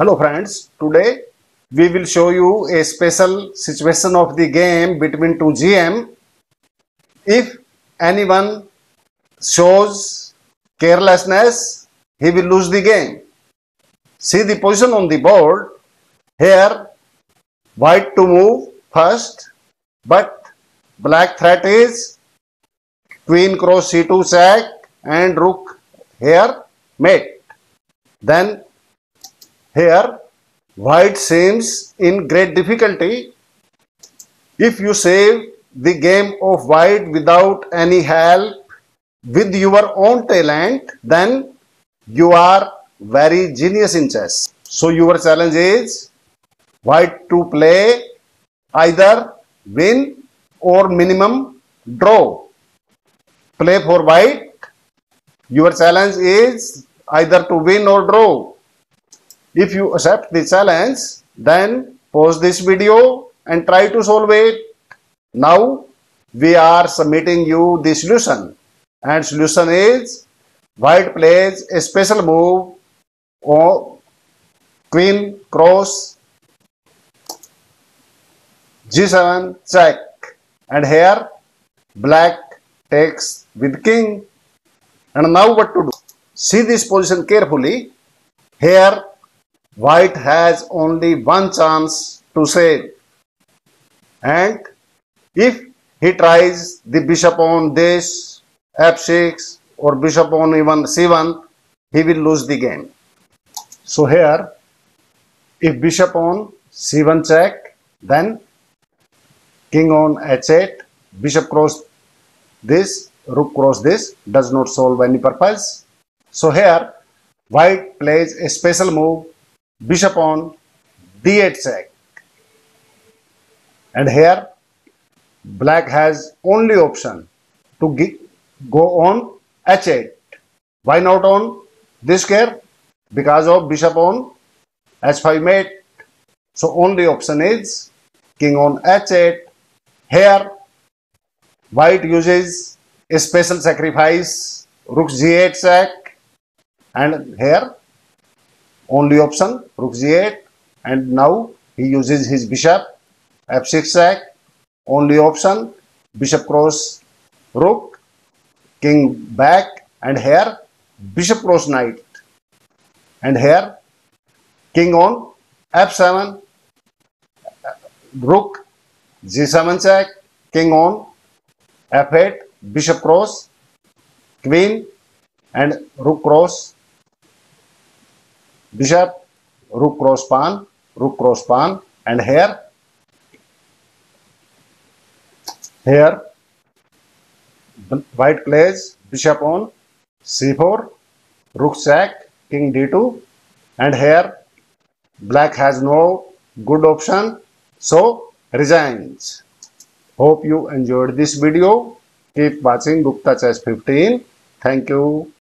Hello friends, today we will show you a special situation of the game between two GM. If anyone shows carelessness, he will lose the game. See the position on the board. Here, white to move first, but black threat is queen cross c2 sack and rook here mate. Then here, white seems in great difficulty. If you save the game of white without any help with your own talent, then you are very genius in chess. So your challenge is white to play either win or minimum draw. Play for white. Your challenge is either to win or draw. If you accept the challenge, then pause this video and try to solve it. Now we are submitting you the solution. And solution is white plays a special move or queen cross g7 check. And here black takes with king. And now what to do? See this position carefully. Here white has only one chance to save and if he tries the bishop on this f6 or bishop on even c1 he will lose the game. So here if bishop on c1 check then king on h8 bishop cross this rook cross this does not solve any purpose. So here white plays a special move bishop on d8 check and here black has only option to go on h8 why not on this square because of bishop on h5 mate. So only option is king on h8 here white uses a special sacrifice rook g8 check and here only option rook g8 and now he uses his bishop f6 sack only option bishop cross rook king back and here bishop cross knight. And here king on f7 rook g7 check king on f8 bishop cross queen and rook cross bishop, rook cross pawn, rook cross pawn and here, here white plays bishop on c4, rook sack, king d2 and here black has no good option so resigns. Hope you enjoyed this video. Keep watching Gupta Chess 15. Thank you.